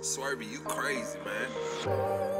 Swervy, you crazy, man.